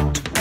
out.